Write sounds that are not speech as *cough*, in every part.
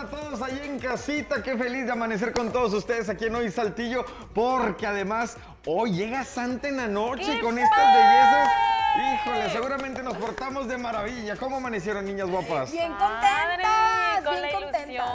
a todos ahí en casita. Qué feliz de amanecer con todos ustedes aquí en Hoy Saltillo, porque además hoy llega Santa en la noche con estas bellezas. Híjole, seguramente nos portamos de maravilla. ¿Cómo amanecieron, niñas guapas? Bien Padre, contentas, con bien la contentas. ilusión,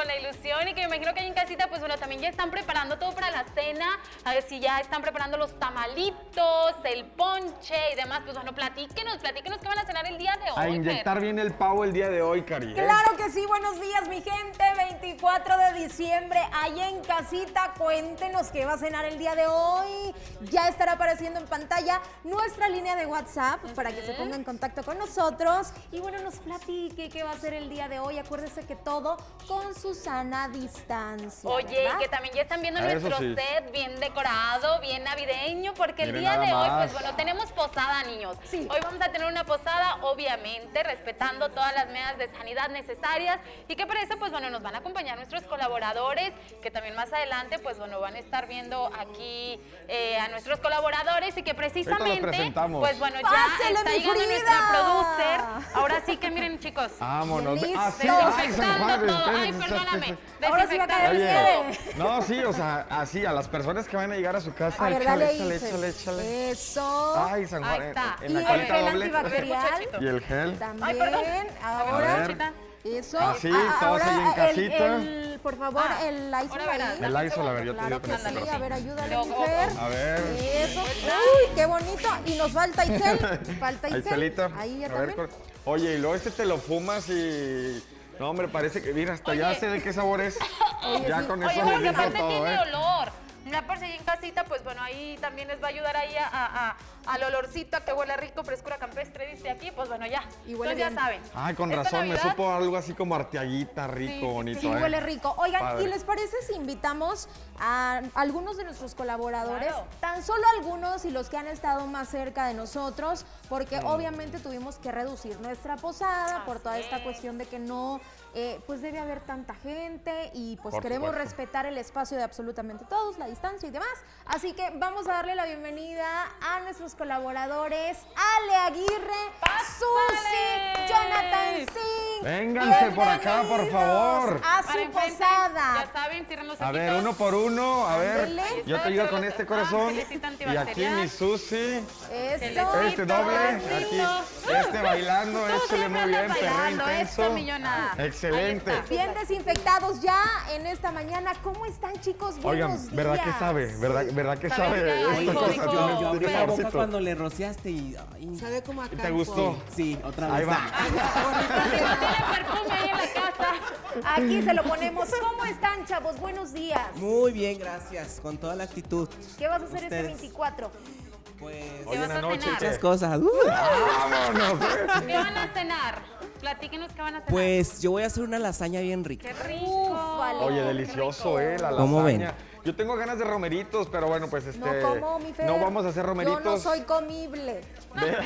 con la ilusión y que me imagino que ahí en casita, pues bueno, también ya están preparando todo para la cena, a ver si ya están preparando los tamalitos, el ponche y demás, pues bueno, platíquenos, platíquenos qué van a cenar el día de hoy. A Fer. inyectar bien el pavo el día de hoy, Cari. ¿eh? Claro que sí, buenos días mi gente, 24 de diciembre, allá en casita, cuéntenos qué va a cenar el día de hoy. Ya estará apareciendo en pantalla nuestra línea de WhatsApp para que se ponga en contacto con nosotros y bueno, nos platique qué va a ser el día de hoy. Acuérdese que todo con su sana distancia. Oye, ¿verdad? y que también ya están viendo Ah, eso nuestro sí. set bien decorado, bien navideño, porque el día de hoy, pues bueno, tenemos posada, niños. Sí. Hoy vamos a tener una posada, obviamente, respetando todas las medidas de sanidad necesarias. Y que para eso, pues bueno, nos van a acompañar nuestros colaboradores, que también más adelante, pues bueno, van a estar viendo aquí eh, a nuestros colaboradores y que precisamente, pues bueno, ya ¡Pásele, está llegando nuestra producer. Ahora sí que miren, chicos. Vámonos. Listo. Ah, sí, ay, San todo. Ay, perdóname. espérense. Ahora sí va a caer Desinfectando Oye, no, sí, o sea, así, a las personas que van a llegar a su casa, A ver, échale, dale, échale, échale, échale. Eso. Ay, San Juan, Ahí está. en, en y la el colita gel doble. antibacterial. Y el gel. También. Ay, perdón. Ahora. A ver. Eso. Así, Ah, todos ahí en ahora casita. El, el- por favor, Ah, el Lysol ahí. El Lysol, a ver, yo te digo sí. A ver, ayúdale, Fer. A ver. Eso. Uy, qué bonito. Y nos falta Isel. *laughs* Falta solita. Ahí ya A ver, también. cor- Oye, y luego este te lo fumas y... No, hombre, parece que... Mira, hasta ya sé de qué sabor es. *laughs* ya sí. con Oye, eso le digo todo, tiene ¿eh? olor. Ya por si ahí en casita, pues bueno, ahí también les va a ayudar ahí a, a- a- al olorcito a que huele rico, frescura campestre, dice aquí, pues bueno, ya. Y huele Entonces ya saben. Ay, con Esta razón, me supo algo así como arteaguita, rico, Sí, bonito, Sí, ¿eh? huele rico. Oigan, Padre. ¿y les parece si invitamos a algunos de nuestros colaboradores? Claro. Tan solo algunos y los que han estado más cerca de nosotros, porque Mm. obviamente tuvimos que reducir nuestra posada por toda esta es. cuestión de que no, eh, pues debe haber tanta gente y pues Por queremos supuesto. respetar el espacio de absolutamente todos, la distancia y demás. Así que vamos a darle la bienvenida a nuestros colaboradores, Ale Aguirre, Susi, Jonathan Singh. Vénganse por acá, por favor. A Para su enfrente, posada. Ya saben, cierren los A ver, uno por uno, a ver. Yo te ayudo con este corazón. Ah, Y aquí mi Susi. Eso. Este doble, aquí, este bailando, siempre muy bien, perro bailando, intenso. Excelente. Bien desinfectados ya en esta mañana. ¿Cómo están, chicos? Oigan, Buenos ¿verdad que días. sabe? ¿Verdad, verdad que Sabe sabe? Esta rico, cosa Yo abrí la boca cuando le rociaste y. ay, Sabe como a ¿Y te gustó? sí, otra vez. Ahí va. Tiene perfume ahí en la casa. Aquí se lo ponemos. ¿Cómo están, chavos? Buenos días. Muy bien, gracias. Con toda la actitud. ¿Qué vas a hacer este Ustedes. 24? Pues. ¿Qué Hoy en vas la a noche, cenar? ¿qué? Muchas cosas. Uh. Vámonos. ¿Qué van a cenar? Platíquenos qué van a cenar. Pues yo voy a hacer una lasaña bien rica. Qué rico. Oye, delicioso, ¿eh? La ¿Cómo ven? Yo tengo ganas de romeritos, pero bueno, pues este... No como, mi Fer. no vamos a hacer romeritos. Yo no soy comible. De,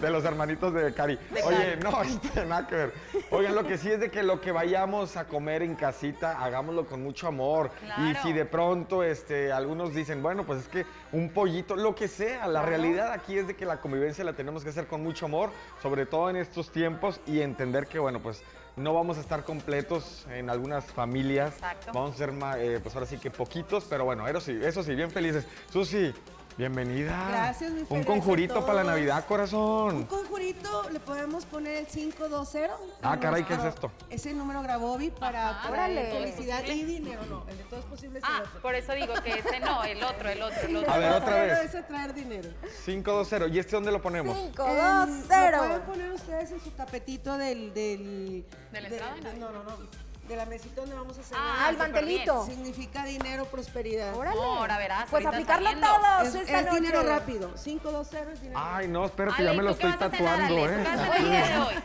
*laughs* de los hermanitos de Cari. Oye, no, *laughs* este, nada que ver. Oigan, lo que sí es de que lo que vayamos a comer en casita, hagámoslo con mucho amor. Y si de pronto este, algunos dicen, bueno, pues es que un pollito, lo que sea, la realidad aquí es de que la convivencia la tenemos que hacer con mucho amor, sobre todo en estos tiempos, y entender que, bueno, pues no vamos a estar completos en algunas familias. Exacto. Vamos a ser, eh, pues ahora sí que poquitos, pero bueno, eso sí, eso sí, bien felices. Susi, bienvenida. Gracias, mi Un conjurito para la. Navidad, Un corazón. conjurito le podemos poner el 520. Ah, el caray, ¿qué es esto? Es el número Grabovi para, para Órale. felicidad y dinero. No, el de todos posibles es Ah, el otro. por eso digo que ese no, el otro, el otro, el otro. A ver, otra Pero vez. ese traer dinero. 520. ¿Y este dónde lo ponemos? 5, En- 2, Lo 0. pueden poner ustedes en su tapetito del... del ¿De la entrada? no, no, no. De la mesita donde vamos a cenar. Ah, el mantelito. Significa dinero, prosperidad. Órale. Ahora verás, Pues aplicarlo saliendo. todos Es, esta es noche. dinero rápido. 520 es dinero Ay, no, espérate, Ale, ya me ¿y lo estoy cenar, tatuando, Ale? ¿Tú ¿eh?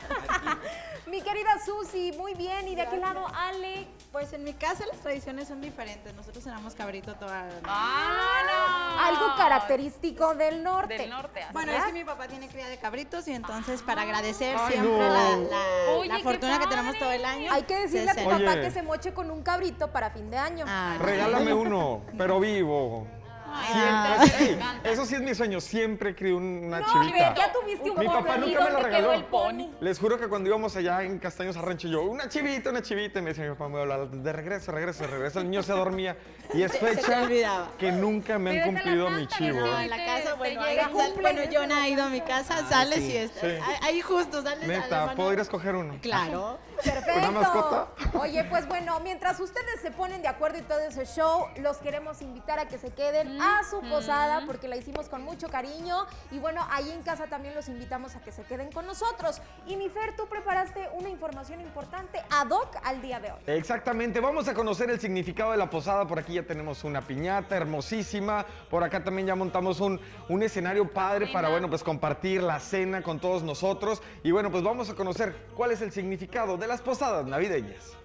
Querida Susi, muy bien. ¿Y de qué lado, Ale? Pues en mi casa las tradiciones son diferentes. Nosotros cenamos cabrito toda la Ah, no. Algo característico del norte. Del norte. así Bueno, es. es que mi papá tiene cría de cabritos y entonces para agradecer Ay, siempre no. la, la- Oye, la fortuna que tenemos todo el año. Hay que decirle a tu papá Oye. que se moche con un cabrito para fin de año. Ah, Regálame uno, *laughs* pero vivo. Siempre. eso sí es mi sueño. Siempre querido una No, chivita. ya tuviste un Mi papá nunca me lo ¿Dónde regaló. el pony? Les juro que cuando íbamos allá en Castaños a Rancho, yo, una chivita, una chivita. Y me decía mi papá, me voy a hablar de regreso, regreso, regreso. El niño se dormía. Y es *laughs* fecha que nunca me han la cumplido mi chivo. en la casa, bueno, llega. sal- bueno, yo no he ido a mi casa, sales sí, y está. sí. Ahí, justo, sales a la Neta, mano. ¿puedo ir a escoger uno? Claro. *laughs* Perfecto. ¿Una mascota? Oye, pues bueno, mientras ustedes se ponen de acuerdo y todo ese show, los queremos invitar a que se queden a su posada porque la hicimos con mucho cariño. Y bueno, ahí en casa también los invitamos a que se queden con nosotros. Y mi Fer, tú preparaste una información importante ad hoc al día de hoy. Exactamente, vamos a conocer el significado de la posada. Por aquí ya tenemos una piñata hermosísima. Por acá también ya montamos un, un escenario padre para, bueno, pues compartir la cena con todos nosotros. Y bueno, pues vamos a conocer cuál es el significado de las posadas navideñas.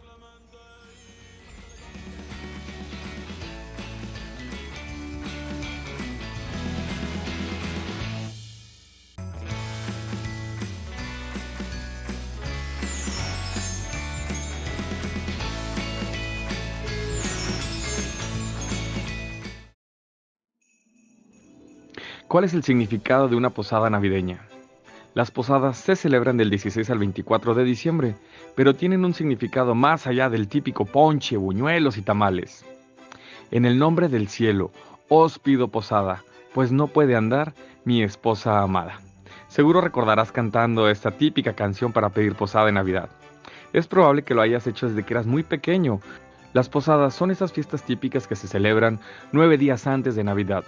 ¿Cuál es el significado de una posada navideña? Las posadas se celebran del 16 al 24 de diciembre, pero tienen un significado más allá del típico ponche, buñuelos y tamales. En el nombre del cielo, os pido posada, pues no puede andar mi esposa amada. Seguro recordarás cantando esta típica canción para pedir posada de Navidad. Es probable que lo hayas hecho desde que eras muy pequeño. Las posadas son esas fiestas típicas que se celebran nueve días antes de Navidad.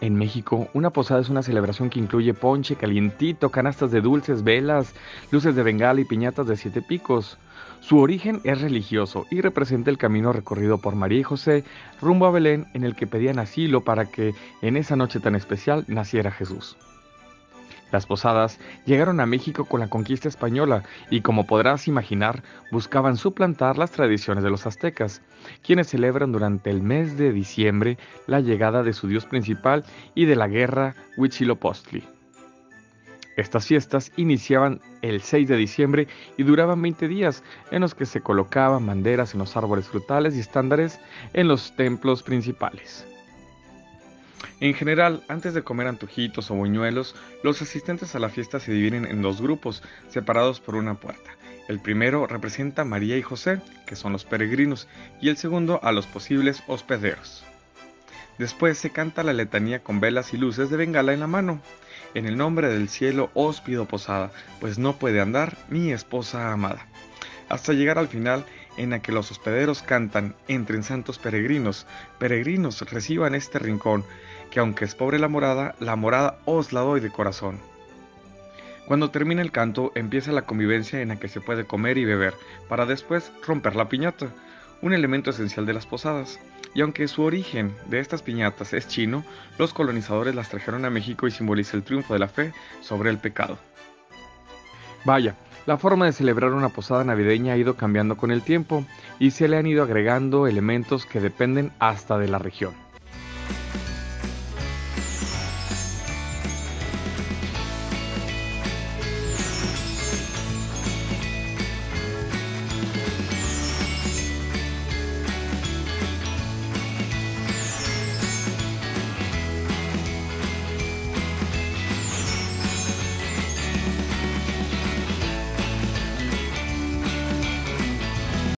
En México, una posada es una celebración que incluye ponche calientito, canastas de dulces, velas, luces de bengala y piñatas de siete picos. Su origen es religioso y representa el camino recorrido por María y José rumbo a Belén en el que pedían asilo para que en esa noche tan especial naciera Jesús. Las posadas llegaron a México con la conquista española y como podrás imaginar, buscaban suplantar las tradiciones de los aztecas, quienes celebran durante el mes de diciembre la llegada de su dios principal y de la guerra Huitzilopochtli. Estas fiestas iniciaban el 6 de diciembre y duraban 20 días, en los que se colocaban banderas en los árboles frutales y estándares en los templos principales. En general, antes de comer antojitos o buñuelos, los asistentes a la fiesta se dividen en dos grupos, separados por una puerta. El primero representa a María y José, que son los peregrinos, y el segundo a los posibles hospederos. Después se canta la letanía con velas y luces de bengala en la mano. En el nombre del cielo os pido posada, pues no puede andar mi esposa amada. Hasta llegar al final en la que los hospederos cantan, entren santos peregrinos, peregrinos reciban este rincón, que aunque es pobre la morada, la morada os la doy de corazón. Cuando termina el canto, empieza la convivencia en la que se puede comer y beber, para después romper la piñata, un elemento esencial de las posadas. Y aunque su origen de estas piñatas es chino, los colonizadores las trajeron a México y simboliza el triunfo de la fe sobre el pecado. Vaya, la forma de celebrar una posada navideña ha ido cambiando con el tiempo y se le han ido agregando elementos que dependen hasta de la región.